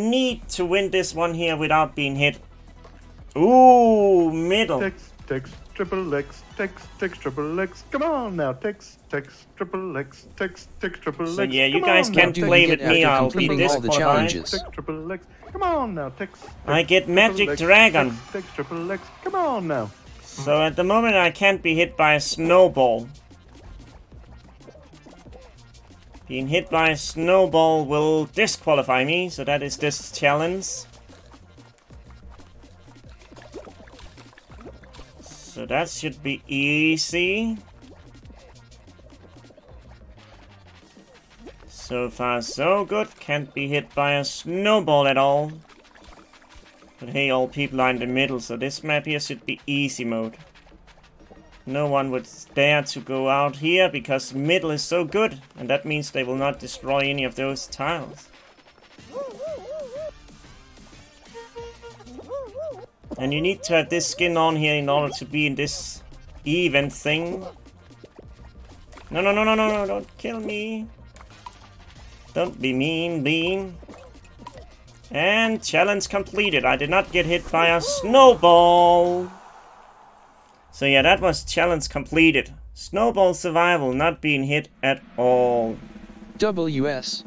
need to win this one here without being hit. Ooh, middle. Tex, tex, triple X, tex, tex, triple X. Come on now, tex, tex, triple X, tex, tex, triple X. So yeah, you Come guys can't now, play tex, with me, after I'll be completing all the challenges. Tex, triple X. Come on now, tex. tex, I get Magic Dragon. Tex, tex, triple X. Come on now. So at the moment I can't be hit by a snowball. Being hit by a snowball will disqualify me, so that is this challenge. So that should be easy. So far so good, can't be hit by a snowball at all. But hey, all people are in the middle, so this map here should be easy mode. No one would dare to go out here because middle is so good, and that means they will not destroy any of those tiles. And you need to have this skin on here in order to be in this event thing. No, no, no, no, no, no, don't kill me. Don't be mean, Bean. And challenge completed. I did not get hit by a snowball. So yeah, that was challenge completed. Snowball survival not being hit at all. WS.